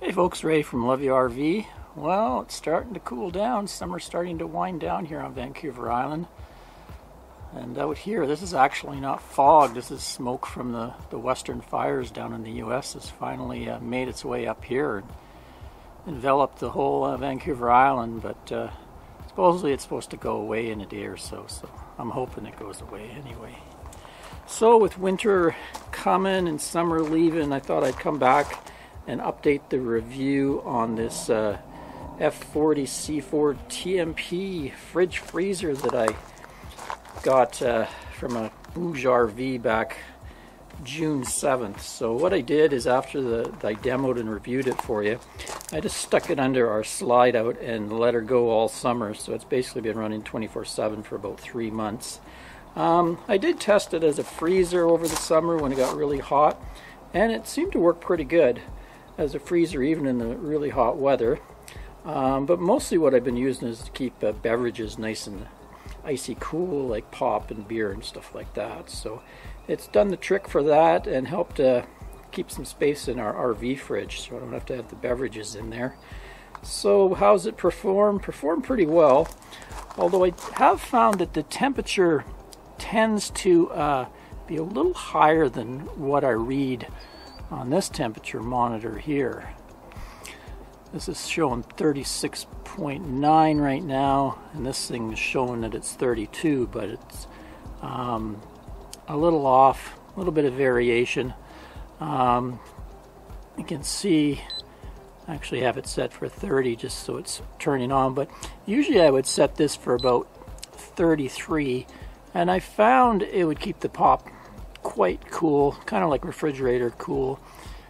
Hey folks, Ray from Love Your RV. Well, it's starting to cool down. Summer's starting to wind down here on Vancouver Island. And out here, this is actually not fog. This is smoke from the, the western fires down in the U.S. has finally uh, made its way up here and enveloped the whole uh, Vancouver Island. But uh, supposedly it's supposed to go away in a day or so. So I'm hoping it goes away anyway. So with winter coming and summer leaving, I thought I'd come back and update the review on this uh, F40 C4 TMP fridge freezer that I got uh, from a Bouge RV back June 7th. So what I did is after the, I demoed and reviewed it for you, I just stuck it under our slide out and let her go all summer. So it's basically been running 24-7 for about three months. Um, I did test it as a freezer over the summer when it got really hot, and it seemed to work pretty good as a freezer even in the really hot weather. Um, but mostly what I've been using is to keep uh, beverages nice and icy cool like pop and beer and stuff like that. So it's done the trick for that and helped uh, keep some space in our RV fridge so I don't have to have the beverages in there. So how's it perform? Perform pretty well. Although I have found that the temperature tends to uh, be a little higher than what I read on this temperature monitor here. This is showing 36.9 right now, and this thing is showing that it's 32, but it's um, a little off, a little bit of variation. Um, you can see, I actually have it set for 30 just so it's turning on, but usually I would set this for about 33, and I found it would keep the pop quite cool, kind of like refrigerator cool.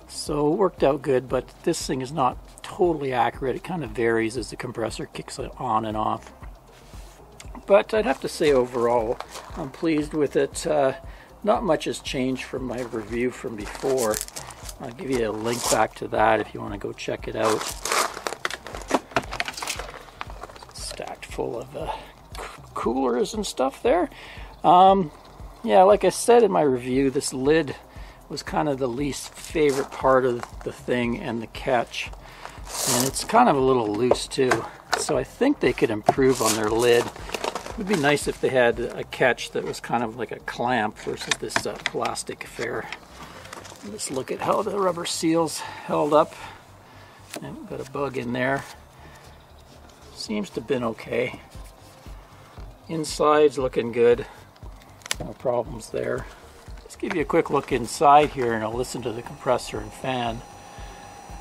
So it worked out good, but this thing is not totally accurate. It kind of varies as the compressor kicks it on and off. But I'd have to say overall, I'm pleased with it. Uh, not much has changed from my review from before. I'll give you a link back to that if you want to go check it out. Stacked full of uh, coolers and stuff there. Um, yeah, like I said in my review, this lid was kind of the least favorite part of the thing and the catch. And it's kind of a little loose too. So I think they could improve on their lid. It would be nice if they had a catch that was kind of like a clamp versus this uh, plastic affair. Let's look at how the rubber seals held up. And got a bug in there. Seems to have been okay. Inside's looking good. No problems there. Let's give you a quick look inside here and I'll listen to the compressor and fan.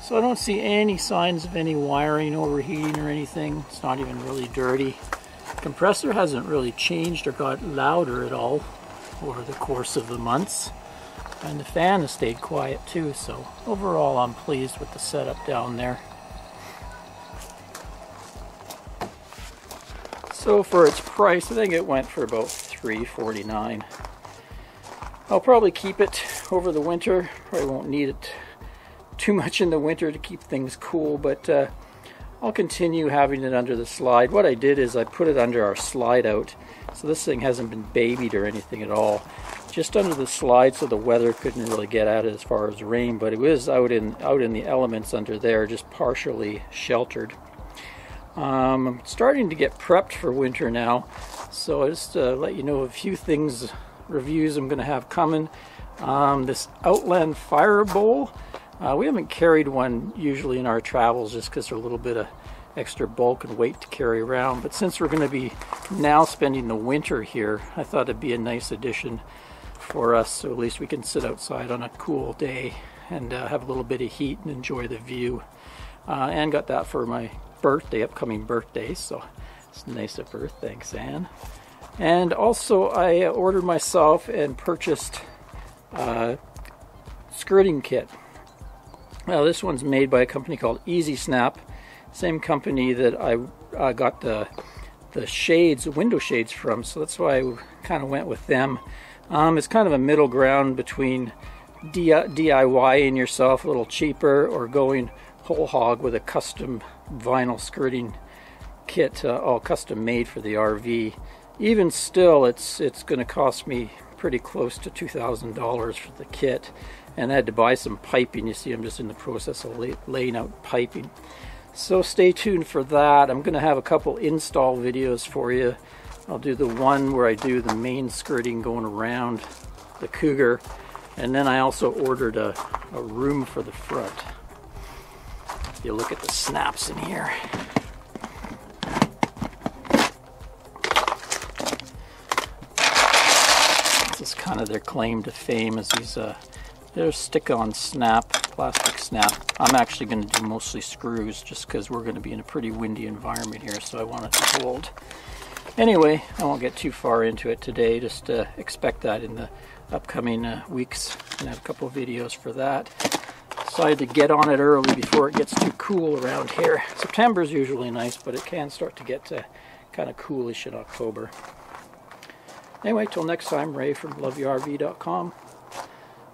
So I don't see any signs of any wiring overheating or anything. It's not even really dirty. Compressor hasn't really changed or got louder at all over the course of the months. And the fan has stayed quiet too, so overall I'm pleased with the setup down there. So for its price, I think it went for about $3.49. I'll probably keep it over the winter. Probably won't need it too much in the winter to keep things cool, but uh, I'll continue having it under the slide. What I did is I put it under our slide out, so this thing hasn't been babied or anything at all. Just under the slide so the weather couldn't really get at it as far as rain, but it was out in out in the elements under there, just partially sheltered. Um, I'm starting to get prepped for winter now, so just uh, let you know a few things, reviews I'm going to have coming. Um, this Outland Fire Bowl, uh, we haven't carried one usually in our travels just because they're a little bit of extra bulk and weight to carry around. But since we're going to be now spending the winter here, I thought it'd be a nice addition for us, so at least we can sit outside on a cool day and uh, have a little bit of heat and enjoy the view. Uh, and got that for my birthday, upcoming birthday, so it's nice of her. Thanks, Anne. And also, I ordered myself and purchased a skirting kit. Now this one's made by a company called EZ Snap, same company that I uh, got the the shades, window shades from. So that's why I kind of went with them. Um, it's kind of a middle ground between DIY DIYing yourself a little cheaper or going whole hog with a custom vinyl skirting kit, uh, all custom made for the RV. Even still, it's it's going to cost me pretty close to $2,000 for the kit. and I had to buy some piping. You see, I'm just in the process of lay, laying out piping. So stay tuned for that. I'm going to have a couple install videos for you. I'll do the one where I do the main skirting going around the Cougar. And then I also ordered a, a room for the front. You look at the snaps in here. Is kind of their claim to fame is these uh, they're stick-on snap, plastic snap. I'm actually going to do mostly screws just because we're going to be in a pretty windy environment here, so I want it to hold. Anyway, I won't get too far into it today. Just uh, expect that in the upcoming uh, weeks. And have a couple videos for that. Decided to get on it early before it gets too cool around here. September is usually nice, but it can start to get uh, kind of coolish in October. Anyway, till next time, Ray from loveyourrv.com.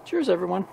Cheers, everyone.